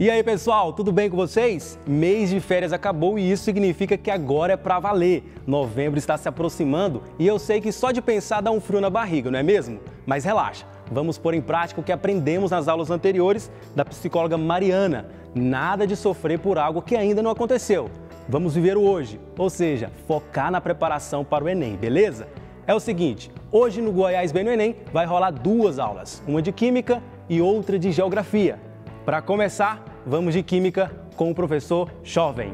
E aí, pessoal, tudo bem com vocês? Mês de férias acabou e isso significa que agora é pra valer. Novembro está se aproximando e eu sei que só de pensar dá um frio na barriga, não é mesmo? Mas relaxa, vamos pôr em prática o que aprendemos nas aulas anteriores da psicóloga Mariana. Nada de sofrer por algo que ainda não aconteceu. Vamos viver o hoje, ou seja, focar na preparação para o Enem, beleza? É o seguinte, hoje no Goiás Bem no Enem vai rolar duas aulas, uma de Química e outra de Geografia. Para começar, vamos de Química com o professor Jovem.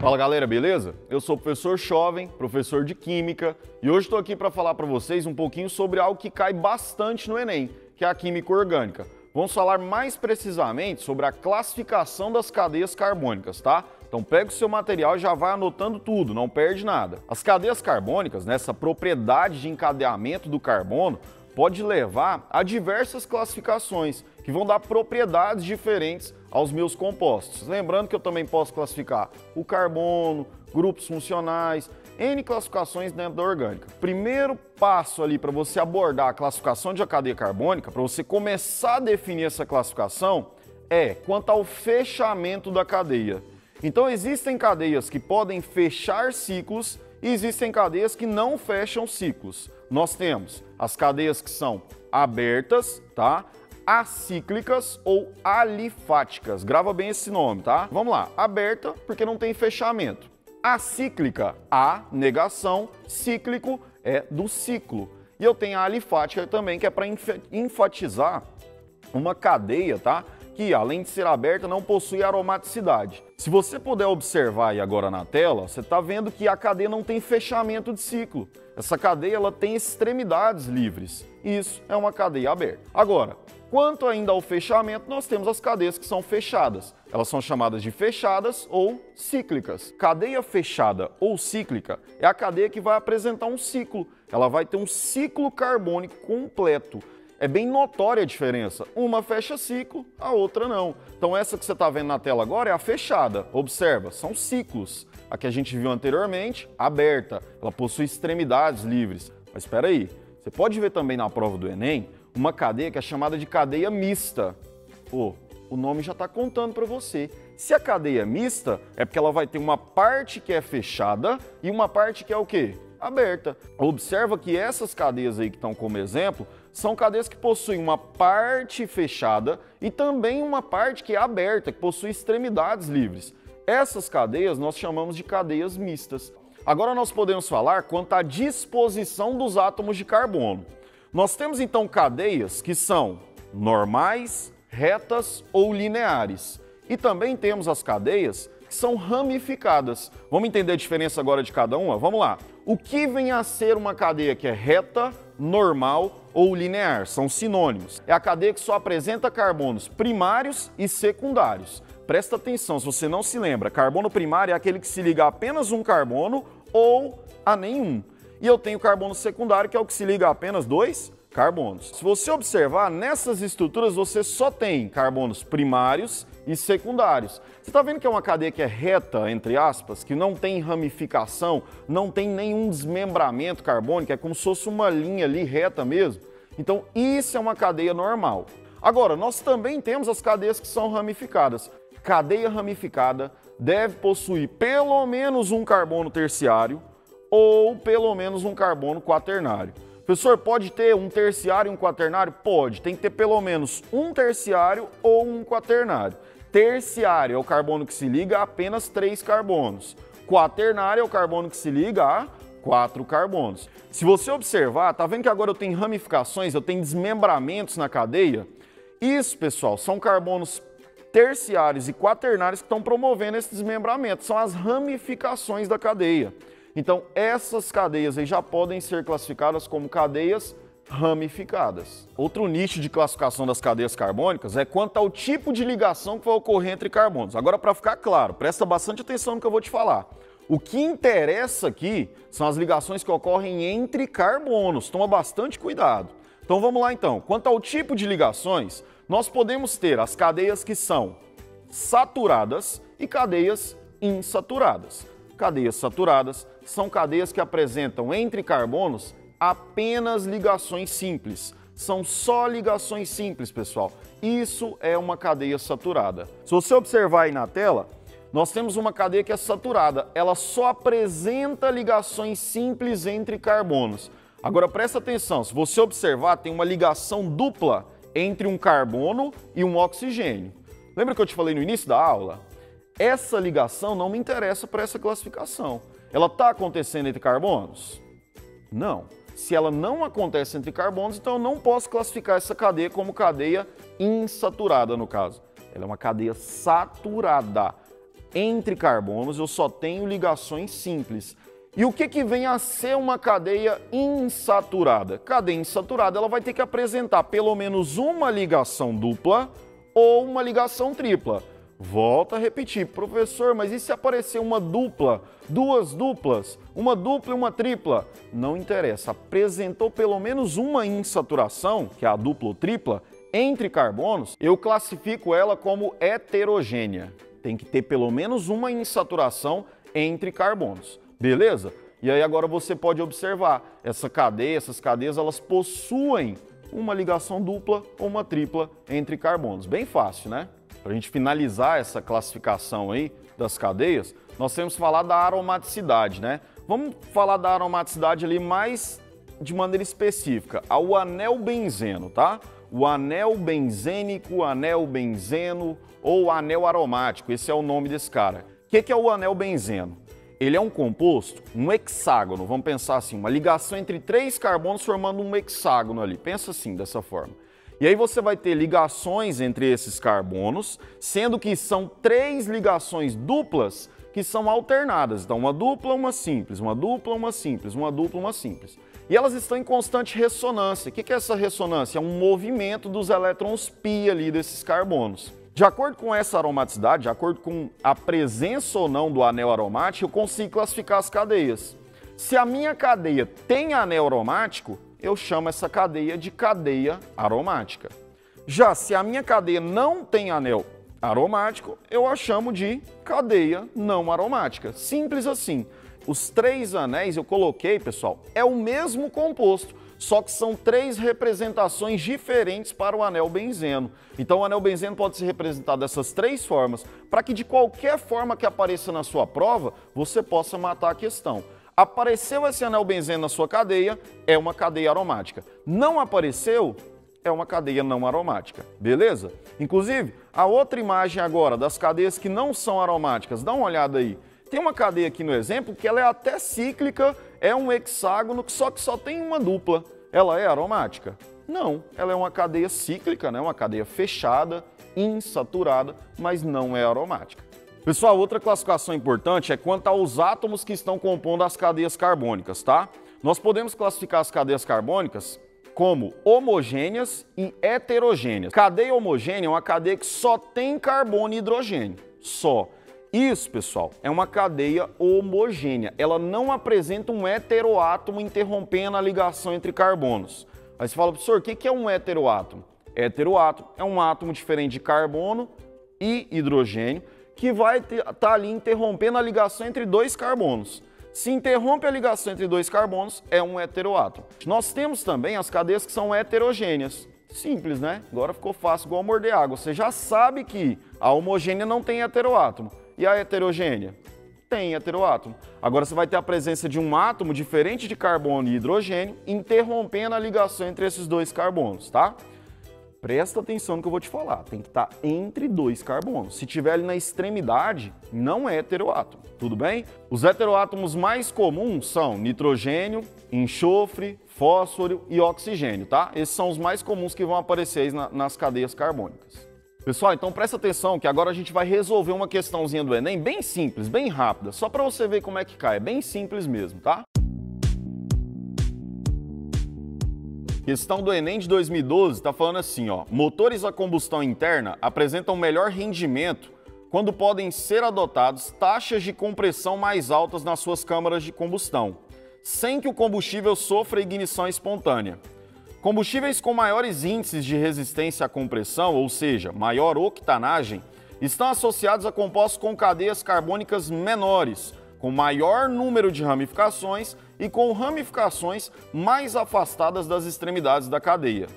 Fala galera, beleza? Eu sou o professor Jovem, professor de Química, e hoje estou aqui para falar para vocês um pouquinho sobre algo que cai bastante no Enem, que é a Química Orgânica. Vamos falar mais precisamente sobre a classificação das cadeias carbônicas, tá? Então pega o seu material e já vai anotando tudo, não perde nada. As cadeias carbônicas, nessa propriedade de encadeamento do carbono, pode levar a diversas classificações que vão dar propriedades diferentes aos meus compostos. Lembrando que eu também posso classificar o carbono, grupos funcionais, N classificações dentro da orgânica. Primeiro passo ali para você abordar a classificação de uma cadeia carbônica, para você começar a definir essa classificação, é quanto ao fechamento da cadeia. Então existem cadeias que podem fechar ciclos e existem cadeias que não fecham ciclos. Nós temos as cadeias que são abertas, tá? Acíclicas ou alifáticas. Grava bem esse nome, tá? Vamos lá. Aberta porque não tem fechamento. Acíclica, a negação, cíclico é do ciclo. E eu tenho a alifática também, que é para enfatizar uma cadeia, tá? Além de ser aberta, não possui aromaticidade. Se você puder observar aí agora na tela, você está vendo que a cadeia não tem fechamento de ciclo. Essa cadeia ela tem extremidades livres. Isso é uma cadeia aberta. Agora, quanto ainda ao fechamento, nós temos as cadeias que são fechadas. Elas são chamadas de fechadas ou cíclicas. Cadeia fechada ou cíclica é a cadeia que vai apresentar um ciclo. Ela vai ter um ciclo carbônico completo é bem notória a diferença. Uma fecha ciclo, a outra não. Então essa que você está vendo na tela agora é a fechada. Observa, são ciclos. A que a gente viu anteriormente, aberta. Ela possui extremidades livres. Mas espera aí, você pode ver também na prova do Enem uma cadeia que é chamada de cadeia mista. Pô, o nome já está contando para você. Se a cadeia é mista, é porque ela vai ter uma parte que é fechada e uma parte que é o quê? Aberta. Observa que essas cadeias aí que estão como exemplo são cadeias que possuem uma parte fechada e também uma parte que é aberta, que possui extremidades livres. Essas cadeias nós chamamos de cadeias mistas. Agora nós podemos falar quanto à disposição dos átomos de carbono. Nós temos então cadeias que são normais, retas ou lineares. E também temos as cadeias que são ramificadas. Vamos entender a diferença agora de cada uma? Vamos lá. O que vem a ser uma cadeia que é reta, normal ou linear, são sinônimos. É a cadeia que só apresenta carbonos primários e secundários. Presta atenção, se você não se lembra, carbono primário é aquele que se liga a apenas um carbono ou a nenhum. E eu tenho carbono secundário, que é o que se liga a apenas dois carbonos. Se você observar, nessas estruturas você só tem carbonos primários e secundários. Você está vendo que é uma cadeia que é reta, entre aspas, que não tem ramificação, não tem nenhum desmembramento carbônico, é como se fosse uma linha ali reta mesmo. Então, isso é uma cadeia normal. Agora, nós também temos as cadeias que são ramificadas. Cadeia ramificada deve possuir pelo menos um carbono terciário ou pelo menos um carbono quaternário. Professor, pode ter um terciário e um quaternário? Pode, tem que ter pelo menos um terciário ou um quaternário. Terciário é o carbono que se liga a apenas três carbonos. Quaternário é o carbono que se liga a quatro carbonos. Se você observar, tá vendo que agora eu tenho ramificações, eu tenho desmembramentos na cadeia? Isso, pessoal, são carbonos terciários e quaternários que estão promovendo esse desmembramento, são as ramificações da cadeia. Então, essas cadeias aí já podem ser classificadas como cadeias ramificadas. Outro nicho de classificação das cadeias carbônicas é quanto ao tipo de ligação que vai ocorrer entre carbonos. Agora, para ficar claro, presta bastante atenção no que eu vou te falar. O que interessa aqui são as ligações que ocorrem entre carbonos. Toma bastante cuidado. Então vamos lá então. Quanto ao tipo de ligações, nós podemos ter as cadeias que são saturadas e cadeias insaturadas. Cadeias saturadas são cadeias que apresentam entre carbonos apenas ligações simples. São só ligações simples, pessoal. Isso é uma cadeia saturada. Se você observar aí na tela, nós temos uma cadeia que é saturada. Ela só apresenta ligações simples entre carbonos. Agora presta atenção, se você observar, tem uma ligação dupla entre um carbono e um oxigênio. Lembra que eu te falei no início da aula? Essa ligação não me interessa para essa classificação. Ela está acontecendo entre carbonos? Não. Se ela não acontece entre carbonos, então eu não posso classificar essa cadeia como cadeia insaturada, no caso. Ela é uma cadeia saturada. Entre carbonos eu só tenho ligações simples. E o que, que vem a ser uma cadeia insaturada? Cadeia insaturada ela vai ter que apresentar pelo menos uma ligação dupla ou uma ligação tripla. Volta a repetir, professor, mas e se aparecer uma dupla, duas duplas, uma dupla e uma tripla? Não interessa, apresentou pelo menos uma insaturação, que é a dupla ou tripla, entre carbonos, eu classifico ela como heterogênea. Tem que ter pelo menos uma insaturação entre carbonos, beleza? E aí agora você pode observar, essa cadeia, essas cadeias, elas possuem uma ligação dupla ou uma tripla entre carbonos. Bem fácil, né? Para a gente finalizar essa classificação aí das cadeias, nós temos que falar da aromaticidade, né? Vamos falar da aromaticidade ali mais de maneira específica, ao anel benzeno, tá? O anel benzênico, anel benzeno ou anel aromático, esse é o nome desse cara. O que, que é o anel benzeno? Ele é um composto, um hexágono, vamos pensar assim, uma ligação entre três carbonos formando um hexágono ali. Pensa assim, dessa forma. E aí você vai ter ligações entre esses carbonos, sendo que são três ligações duplas que são alternadas. Então, uma dupla, uma simples, uma dupla, uma simples, uma dupla, uma simples. E elas estão em constante ressonância. O que é essa ressonância? É um movimento dos elétrons pi ali desses carbonos. De acordo com essa aromaticidade, de acordo com a presença ou não do anel aromático, eu consigo classificar as cadeias. Se a minha cadeia tem anel aromático, eu chamo essa cadeia de cadeia aromática. Já se a minha cadeia não tem anel aromático, eu a chamo de cadeia não aromática. Simples assim. Os três anéis eu coloquei, pessoal, é o mesmo composto, só que são três representações diferentes para o anel benzeno. Então o anel benzeno pode ser representado dessas três formas, para que de qualquer forma que apareça na sua prova, você possa matar a questão. Apareceu esse anel benzeno na sua cadeia, é uma cadeia aromática. Não apareceu, é uma cadeia não aromática, beleza? Inclusive, a outra imagem agora das cadeias que não são aromáticas, dá uma olhada aí. Tem uma cadeia aqui no exemplo que ela é até cíclica, é um hexágono, só que só tem uma dupla. Ela é aromática? Não, ela é uma cadeia cíclica, né? uma cadeia fechada, insaturada, mas não é aromática. Pessoal, outra classificação importante é quanto aos átomos que estão compondo as cadeias carbônicas, tá? Nós podemos classificar as cadeias carbônicas como homogêneas e heterogêneas. Cadeia homogênea é uma cadeia que só tem carbono e hidrogênio, só. Isso, pessoal, é uma cadeia homogênea. Ela não apresenta um heteroátomo interrompendo a ligação entre carbonos. Aí você fala, professor, o que é um heteroátomo? Heteroátomo é um átomo diferente de carbono e hidrogênio que vai estar tá ali interrompendo a ligação entre dois carbonos. Se interrompe a ligação entre dois carbonos, é um heteroátomo. Nós temos também as cadeias que são heterogêneas. Simples, né? Agora ficou fácil, igual morder água. Você já sabe que a homogênea não tem heteroátomo. E a heterogênea? Tem heteroátomo. Agora você vai ter a presença de um átomo diferente de carbono e hidrogênio, interrompendo a ligação entre esses dois carbonos, tá? Presta atenção no que eu vou te falar, tem que estar tá entre dois carbonos. Se tiver ali na extremidade, não é heteroátomo, tudo bem? Os heteroátomos mais comuns são nitrogênio, enxofre, fósforo e oxigênio, tá? Esses são os mais comuns que vão aparecer nas cadeias carbônicas. Pessoal, então presta atenção que agora a gente vai resolver uma questãozinha do Enem bem simples, bem rápida, só para você ver como é que cai, é bem simples mesmo, tá? Questão do Enem de 2012 está falando assim, ó, motores a combustão interna apresentam melhor rendimento quando podem ser adotados taxas de compressão mais altas nas suas câmaras de combustão, sem que o combustível sofra ignição espontânea. Combustíveis com maiores índices de resistência à compressão, ou seja, maior octanagem, estão associados a compostos com cadeias carbônicas menores, com maior número de ramificações e com ramificações mais afastadas das extremidades da cadeia.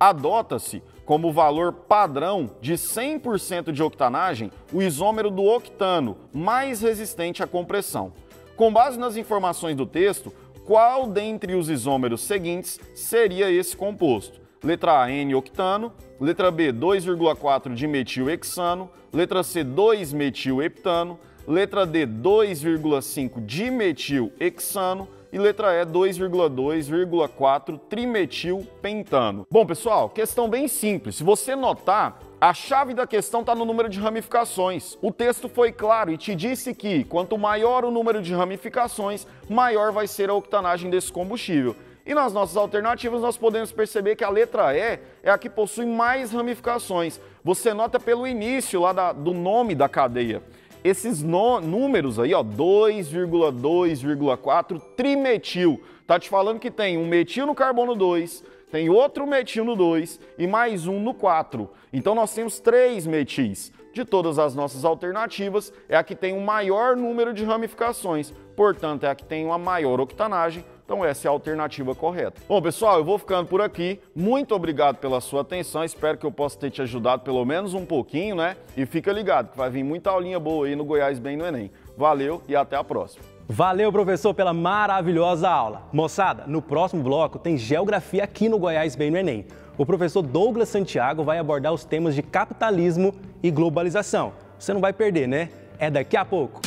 Adota-se como valor padrão de 100% de octanagem o isômero do octano, mais resistente à compressão. Com base nas informações do texto, qual dentre os isômeros seguintes seria esse composto? Letra A, N-octano, letra B, 2,4 dimetilhexano, letra C, 2-metilheptano, letra D, 2,5 dimetilhexano e letra E, 2,2,4 trimetilpentano. Bom, pessoal, questão bem simples. Se você notar, a chave da questão está no número de ramificações. O texto foi claro e te disse que quanto maior o número de ramificações, maior vai ser a octanagem desse combustível. E nas nossas alternativas nós podemos perceber que a letra E é a que possui mais ramificações. Você nota pelo início lá da, do nome da cadeia esses no, números aí, ó, 2,2,4 trimetil, tá te falando que tem um metil no carbono 2, tem outro metil no 2 e mais um no 4. Então nós temos três metis. De todas as nossas alternativas, é a que tem o um maior número de ramificações, portanto é a que tem uma maior octanagem, então essa é a alternativa correta. Bom, pessoal, eu vou ficando por aqui. Muito obrigado pela sua atenção. Espero que eu possa ter te ajudado pelo menos um pouquinho, né? E fica ligado que vai vir muita aulinha boa aí no Goiás Bem no Enem. Valeu e até a próxima. Valeu, professor, pela maravilhosa aula. Moçada, no próximo bloco tem Geografia aqui no Goiás Bem no Enem. O professor Douglas Santiago vai abordar os temas de capitalismo e globalização. Você não vai perder, né? É daqui a pouco.